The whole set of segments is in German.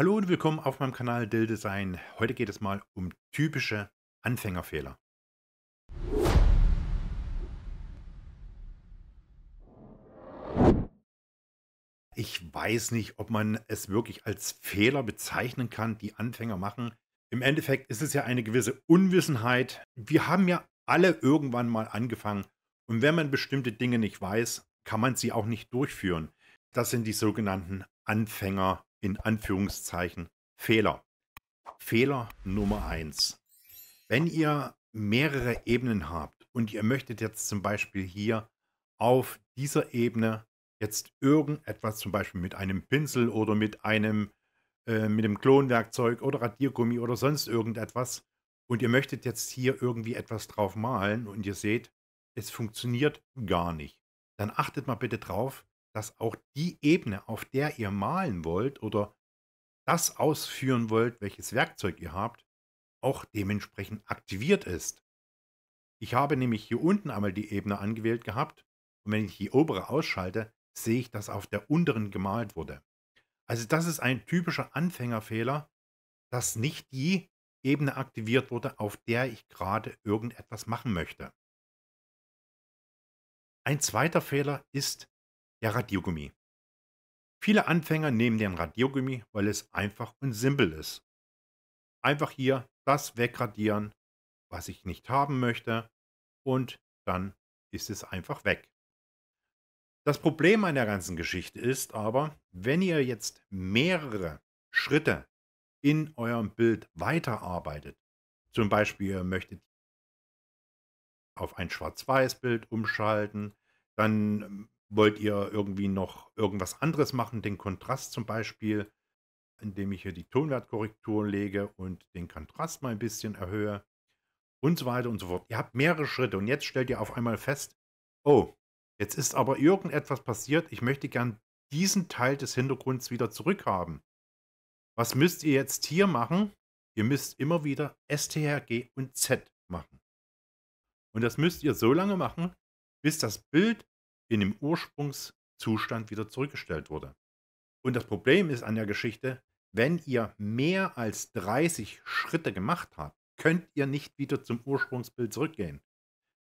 Hallo und willkommen auf meinem Kanal Dill Design. Heute geht es mal um typische Anfängerfehler. Ich weiß nicht, ob man es wirklich als Fehler bezeichnen kann, die Anfänger machen. Im Endeffekt ist es ja eine gewisse Unwissenheit. Wir haben ja alle irgendwann mal angefangen und wenn man bestimmte Dinge nicht weiß, kann man sie auch nicht durchführen. Das sind die sogenannten Anfänger in Anführungszeichen Fehler. Fehler Nummer eins: Wenn ihr mehrere Ebenen habt und ihr möchtet jetzt zum Beispiel hier auf dieser Ebene jetzt irgendetwas, zum Beispiel mit einem Pinsel oder mit einem äh, mit dem Klonwerkzeug oder Radiergummi oder sonst irgendetwas und ihr möchtet jetzt hier irgendwie etwas drauf malen und ihr seht, es funktioniert gar nicht, dann achtet mal bitte drauf, dass auch die Ebene, auf der ihr malen wollt oder das ausführen wollt, welches Werkzeug ihr habt, auch dementsprechend aktiviert ist. Ich habe nämlich hier unten einmal die Ebene angewählt gehabt und wenn ich die obere ausschalte, sehe ich, dass auf der unteren gemalt wurde. Also das ist ein typischer Anfängerfehler, dass nicht die Ebene aktiviert wurde, auf der ich gerade irgendetwas machen möchte. Ein zweiter Fehler ist der Radiergummi. Viele Anfänger nehmen den Radiergummi, weil es einfach und simpel ist. Einfach hier das wegradieren, was ich nicht haben möchte und dann ist es einfach weg. Das Problem an der ganzen Geschichte ist aber, wenn ihr jetzt mehrere Schritte in eurem Bild weiterarbeitet, zum Beispiel ihr möchtet auf ein Schwarz-Weiß-Bild umschalten, dann wollt ihr irgendwie noch irgendwas anderes machen, den Kontrast zum Beispiel, indem ich hier die Tonwertkorrektur lege und den Kontrast mal ein bisschen erhöhe und so weiter und so fort. Ihr habt mehrere Schritte und jetzt stellt ihr auf einmal fest, oh, jetzt ist aber irgendetwas passiert, ich möchte gern diesen Teil des Hintergrunds wieder zurückhaben. Was müsst ihr jetzt hier machen? Ihr müsst immer wieder STRG und Z machen. Und das müsst ihr so lange machen, bis das Bild in dem Ursprungszustand wieder zurückgestellt wurde. Und das Problem ist an der Geschichte, wenn ihr mehr als 30 Schritte gemacht habt, könnt ihr nicht wieder zum Ursprungsbild zurückgehen.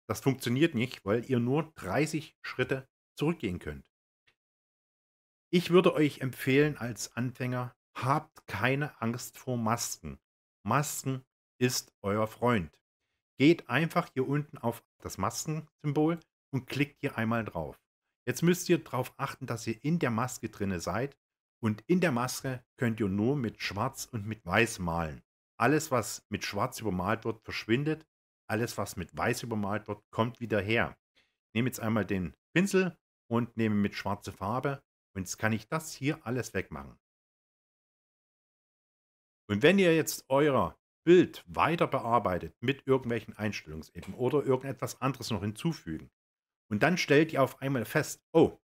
Das funktioniert nicht, weil ihr nur 30 Schritte zurückgehen könnt. Ich würde euch empfehlen als Anfänger, habt keine Angst vor Masken. Masken ist euer Freund. Geht einfach hier unten auf das Maskensymbol und klickt hier einmal drauf. Jetzt müsst ihr darauf achten, dass ihr in der Maske drinne seid und in der Maske könnt ihr nur mit Schwarz und mit Weiß malen. Alles, was mit Schwarz übermalt wird, verschwindet. Alles, was mit Weiß übermalt wird, kommt wieder her. Ich nehme jetzt einmal den Pinsel und nehme mit schwarze Farbe und jetzt kann ich das hier alles wegmachen. Und wenn ihr jetzt euer Bild weiter bearbeitet mit irgendwelchen Einstellungsebenen oder irgendetwas anderes noch hinzufügen, und dann stellt ihr auf einmal fest, oh,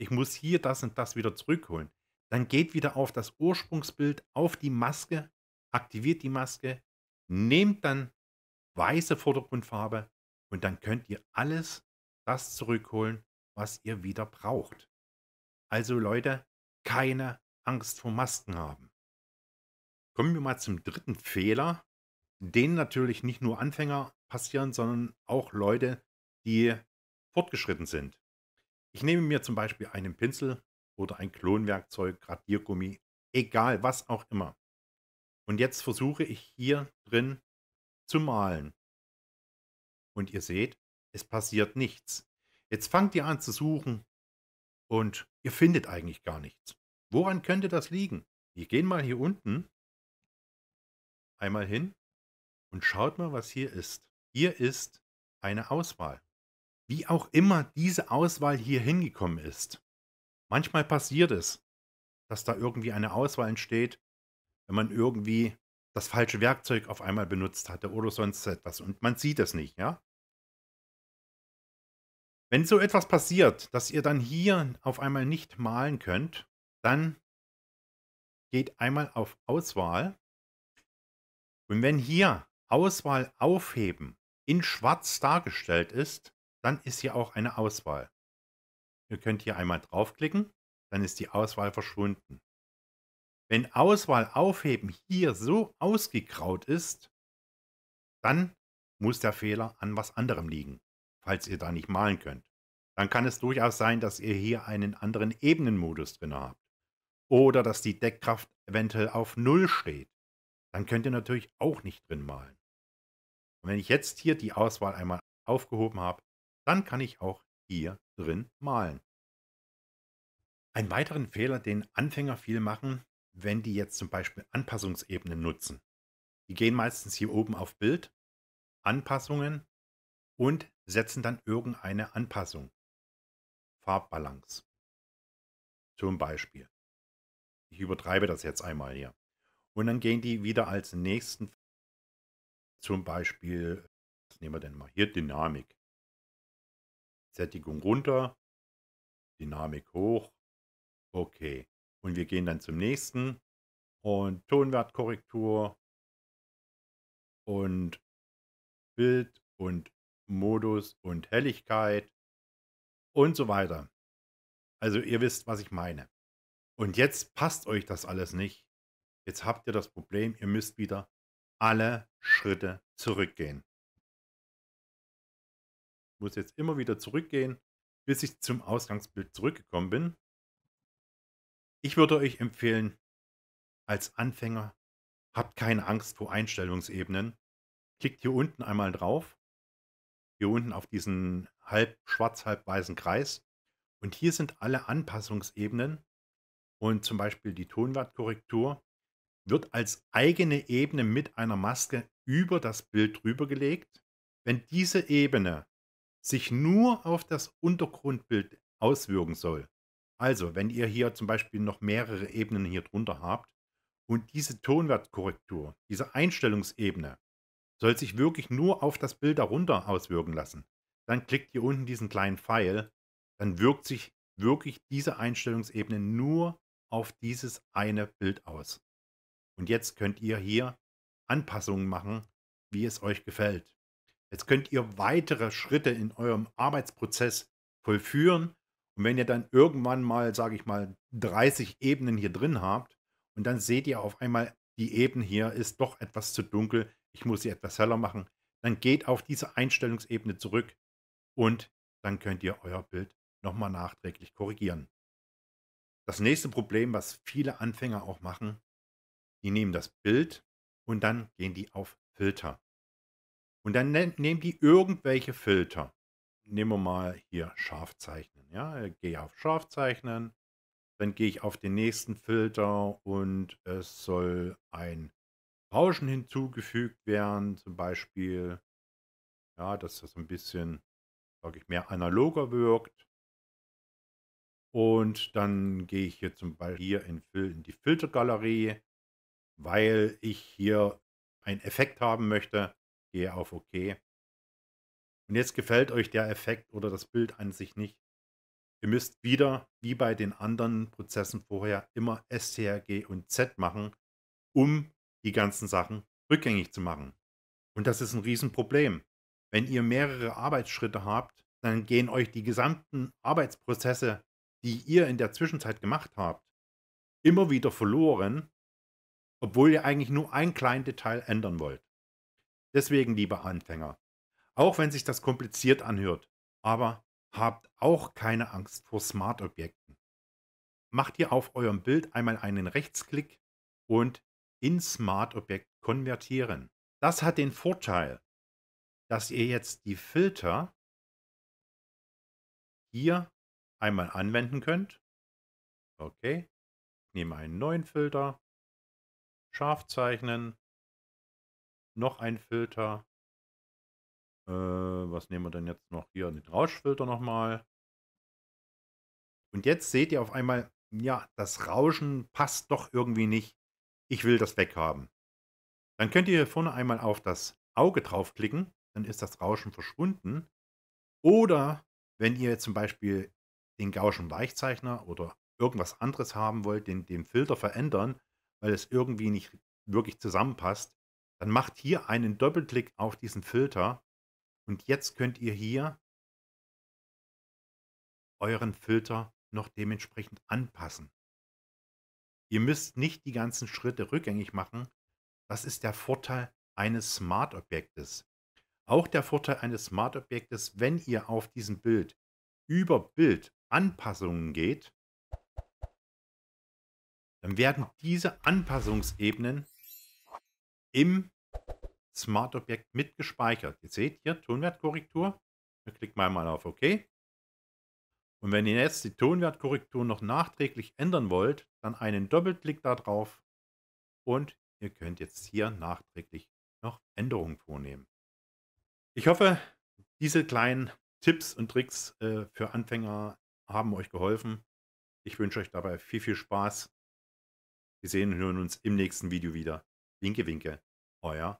ich muss hier das und das wieder zurückholen. Dann geht wieder auf das Ursprungsbild, auf die Maske, aktiviert die Maske, nehmt dann weiße Vordergrundfarbe und dann könnt ihr alles das zurückholen, was ihr wieder braucht. Also Leute, keine Angst vor Masken haben. Kommen wir mal zum dritten Fehler, den natürlich nicht nur Anfänger passieren, sondern auch Leute, die fortgeschritten sind. Ich nehme mir zum Beispiel einen Pinsel oder ein Klonwerkzeug, Radiergummi, egal was auch immer. Und jetzt versuche ich hier drin zu malen. Und ihr seht, es passiert nichts. Jetzt fangt ihr an zu suchen und ihr findet eigentlich gar nichts. Woran könnte das liegen? Wir gehen mal hier unten einmal hin und schaut mal, was hier ist. Hier ist eine Auswahl. Wie auch immer diese Auswahl hier hingekommen ist. Manchmal passiert es, dass da irgendwie eine Auswahl entsteht, wenn man irgendwie das falsche Werkzeug auf einmal benutzt hatte oder sonst etwas und man sieht es nicht, ja? Wenn so etwas passiert, dass ihr dann hier auf einmal nicht malen könnt, dann geht einmal auf Auswahl und wenn hier Auswahl aufheben in schwarz dargestellt ist, dann ist hier auch eine Auswahl. Ihr könnt hier einmal draufklicken, dann ist die Auswahl verschwunden. Wenn Auswahl aufheben hier so ausgegraut ist dann muss der Fehler an was anderem liegen, falls ihr da nicht malen könnt. Dann kann es durchaus sein, dass ihr hier einen anderen Ebenenmodus drin habt oder dass die Deckkraft eventuell auf Null steht. Dann könnt ihr natürlich auch nicht drin malen. Und wenn ich jetzt hier die Auswahl einmal aufgehoben habe, dann kann ich auch hier drin malen. Einen weiteren Fehler, den Anfänger viel machen, wenn die jetzt zum Beispiel Anpassungsebenen nutzen. Die gehen meistens hier oben auf Bild, Anpassungen und setzen dann irgendeine Anpassung. Farbbalance. Zum Beispiel. Ich übertreibe das jetzt einmal hier. Und dann gehen die wieder als nächsten zum Beispiel, was nehmen wir denn mal hier, Dynamik. Sättigung runter, Dynamik hoch, okay. Und wir gehen dann zum nächsten und Tonwertkorrektur und Bild und Modus und Helligkeit und so weiter. Also ihr wisst, was ich meine. Und jetzt passt euch das alles nicht. Jetzt habt ihr das Problem, ihr müsst wieder alle Schritte zurückgehen. Muss jetzt immer wieder zurückgehen, bis ich zum Ausgangsbild zurückgekommen bin. Ich würde euch empfehlen, als Anfänger, habt keine Angst vor Einstellungsebenen. Klickt hier unten einmal drauf. Hier unten auf diesen halb schwarz, halb weißen Kreis. Und hier sind alle Anpassungsebenen. Und zum Beispiel die Tonwertkorrektur wird als eigene Ebene mit einer Maske über das Bild drüber gelegt. Wenn diese Ebene sich nur auf das Untergrundbild auswirken soll, also wenn ihr hier zum Beispiel noch mehrere Ebenen hier drunter habt und diese Tonwertkorrektur, diese Einstellungsebene soll sich wirklich nur auf das Bild darunter auswirken lassen, dann klickt hier unten diesen kleinen Pfeil, dann wirkt sich wirklich diese Einstellungsebene nur auf dieses eine Bild aus. Und jetzt könnt ihr hier Anpassungen machen, wie es euch gefällt. Jetzt könnt ihr weitere Schritte in eurem Arbeitsprozess vollführen. Und wenn ihr dann irgendwann mal, sage ich mal, 30 Ebenen hier drin habt und dann seht ihr auf einmal, die Ebene hier ist doch etwas zu dunkel, ich muss sie etwas heller machen, dann geht auf diese Einstellungsebene zurück und dann könnt ihr euer Bild nochmal nachträglich korrigieren. Das nächste Problem, was viele Anfänger auch machen, die nehmen das Bild und dann gehen die auf Filter. Und dann ne nehmen die irgendwelche Filter. Nehmen wir mal hier scharf zeichnen. Ja, gehe auf scharf zeichnen. Dann gehe ich auf den nächsten Filter und es soll ein Rauschen hinzugefügt werden, zum Beispiel. Ja, dass das ein bisschen, sage ich, mehr analoger wirkt. Und dann gehe ich hier zum Beispiel hier in, in die Filtergalerie weil ich hier einen Effekt haben möchte. Gehe auf OK. Und jetzt gefällt euch der Effekt oder das Bild an sich nicht. Ihr müsst wieder, wie bei den anderen Prozessen vorher, immer STRG und Z machen, um die ganzen Sachen rückgängig zu machen. Und das ist ein Riesenproblem. Wenn ihr mehrere Arbeitsschritte habt, dann gehen euch die gesamten Arbeitsprozesse, die ihr in der Zwischenzeit gemacht habt, immer wieder verloren, obwohl ihr eigentlich nur ein kleines Detail ändern wollt. Deswegen, liebe Anfänger, auch wenn sich das kompliziert anhört, aber habt auch keine Angst vor Smart-Objekten. Macht ihr auf eurem Bild einmal einen Rechtsklick und in Smart-Objekt konvertieren. Das hat den Vorteil, dass ihr jetzt die Filter hier einmal anwenden könnt. Okay, ich nehme einen neuen Filter Scharf zeichnen. Noch ein Filter. Äh, was nehmen wir denn jetzt noch hier? Den Rauschfilter nochmal. Und jetzt seht ihr auf einmal, ja, das Rauschen passt doch irgendwie nicht. Ich will das weghaben. Dann könnt ihr hier vorne einmal auf das Auge draufklicken. Dann ist das Rauschen verschwunden. Oder wenn ihr zum Beispiel den Gaußschen Weichzeichner oder irgendwas anderes haben wollt, den, den Filter verändern, weil es irgendwie nicht wirklich zusammenpasst, dann macht hier einen Doppelklick auf diesen Filter und jetzt könnt ihr hier euren Filter noch dementsprechend anpassen. Ihr müsst nicht die ganzen Schritte rückgängig machen. Das ist der Vorteil eines Smart-Objektes. Auch der Vorteil eines Smart-Objektes, wenn ihr auf diesem Bild über Bildanpassungen geht, dann werden diese Anpassungsebenen im Smart-Objekt mit gespeichert. Ihr seht hier Tonwertkorrektur. Wir klicken mal auf OK. Und wenn ihr jetzt die Tonwertkorrektur noch nachträglich ändern wollt, dann einen Doppelklick darauf und ihr könnt jetzt hier nachträglich noch Änderungen vornehmen. Ich hoffe, diese kleinen Tipps und Tricks äh, für Anfänger haben euch geholfen. Ich wünsche euch dabei viel, viel Spaß. Wir sehen und hören uns im nächsten Video wieder. Winke, winke, euer